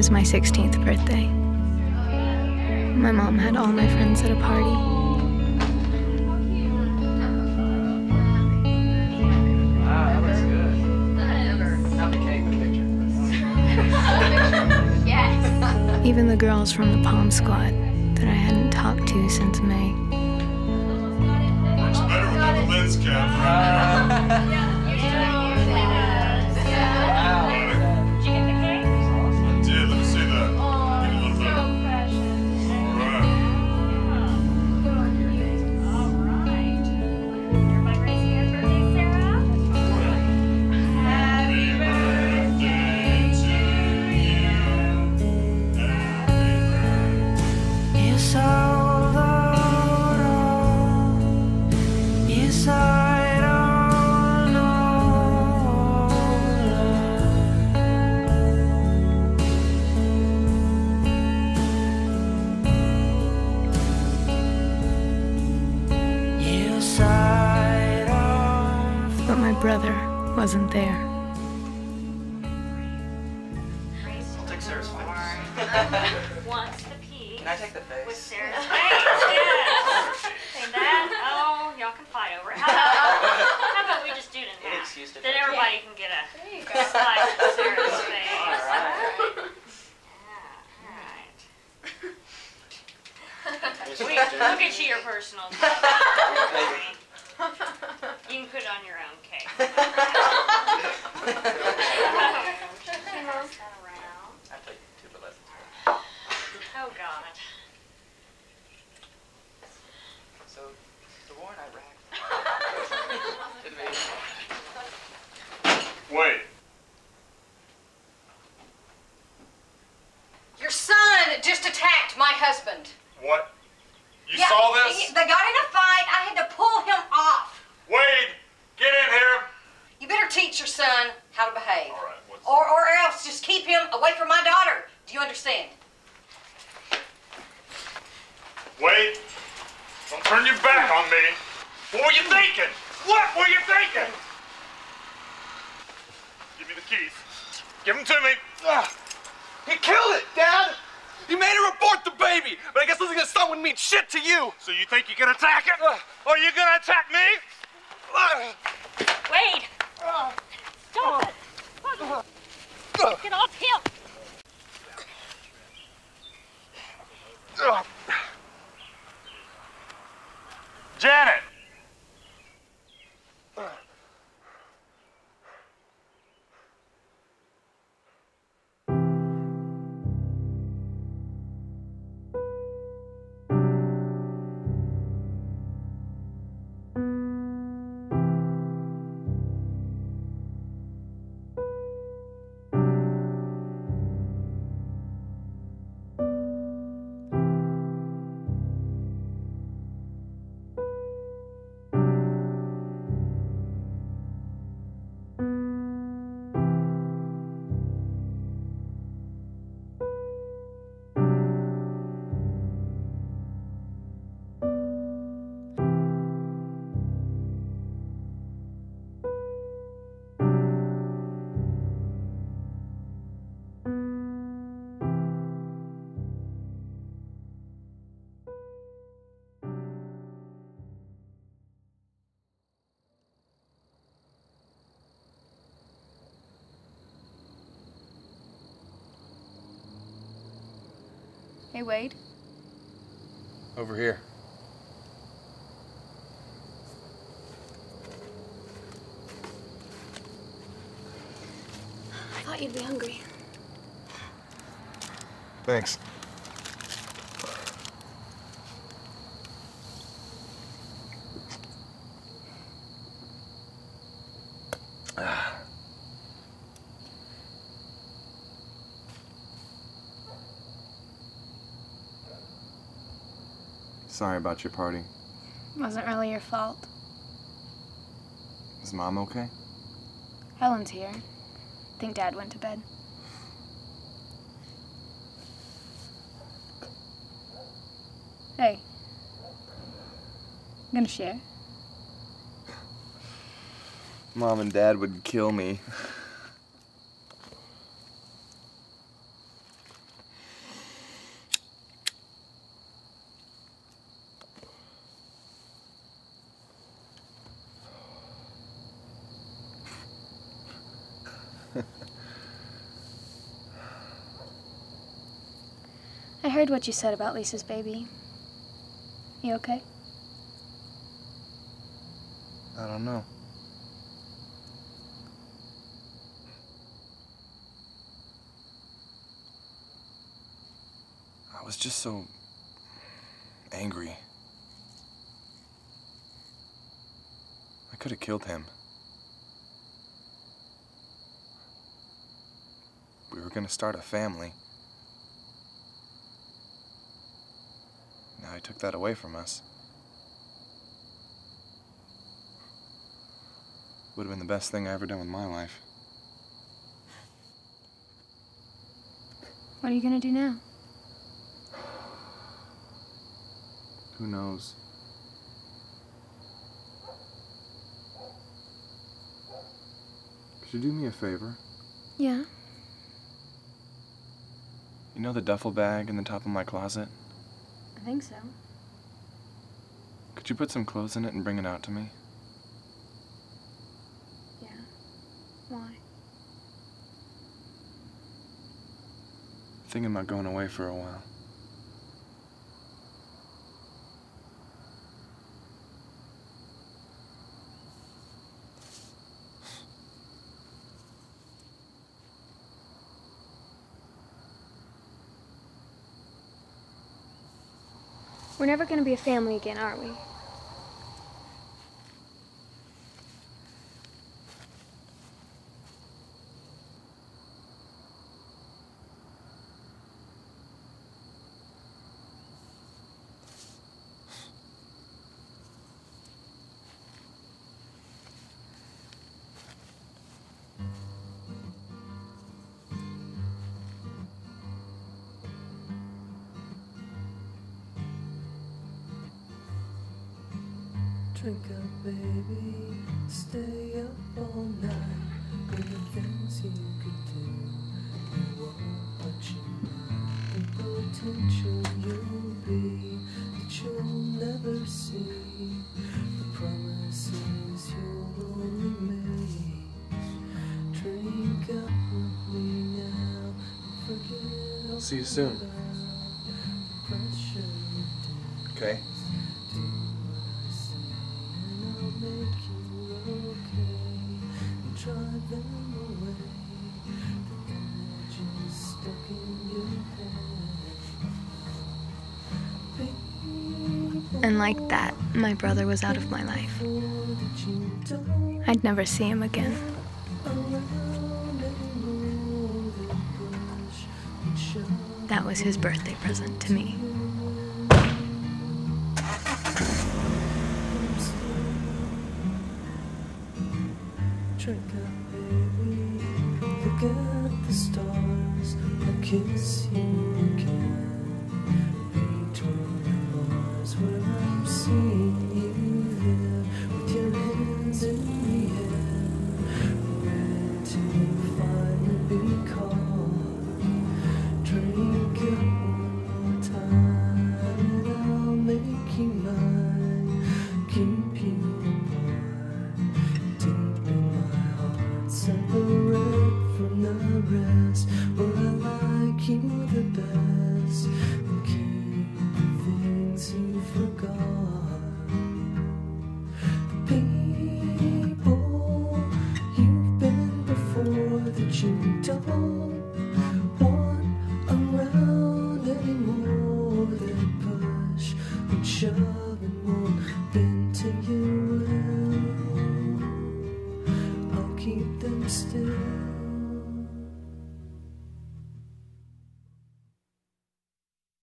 was my 16th birthday. My mom had all my friends at a party. Even the girls from the Pom Squad that I hadn't talked to since May. Brother wasn't there. I'll take Sarah's face. Wants the pee Can I take the with face? Sarah's face. Yes. And that, oh, y'all can fight over it. How about, how about we just do it in Any half? excuse to Then take everybody can get a slice of Sarah's face. Alright. Yeah, We, we'll get you your personal. stuff. Maybe. You can put it on your own cake. I played tuba lessons. Oh, God. So, the war in Iraq. Did we? Wait. Your son just attacked my husband. What? You Yeah, saw this? he- They got in a fight. I had to pull him off. Wade, get in here. You better teach your son how to behave. All right. What's Or, or else just keep him away from my daughter. Do you understand? Wade, don't turn your back on me. What were you thinking? What were you thinking? Give me the keys. Give him to me. Ah, he killed it, Dad! He made her abort the baby, but I guess losing a son wouldn't mean shit to you! So you think you can attack it? Or you gonna attack me? Wade! Stop it! Get off him! Janet! Hey, Wade. Over here. I thought you'd be hungry. Thanks. Ah. Sorry about your party. Wasn't really your fault. Is mom okay? Helen's here. I Think Dad went to bed. Hey. I'm gonna share? Mom and dad would kill me. I heard what you said about Lisa's baby. You okay? I don't know. I was just so angry. I could have killed him. We were gonna start a family. He took that away from us. Would have been the best thing I ever done with my life. What are you gonna do now? Who knows? Could you do me a favor? Yeah. You know the duffel bag in the top of my closet? I think so. Could you put some clothes in it and bring it out to me? Yeah. Why? Thinking about going away for a while. We're never gonna be a family again, are we? Drink up, baby. Stay up all night. With the things you could do. You won't let you know the potential you'll be that you'll never see. The promises you'll only make. Drink up with me now. and Forget See you soon. about the pressure of Okay? And like that, my brother was out of my life. I'd never see him again. That was his birthday present to me. Look at the stars. I'll kiss you separate from the rest. Where I like you the best,